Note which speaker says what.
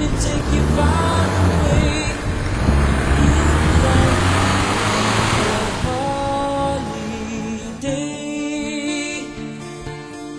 Speaker 1: me take you far away.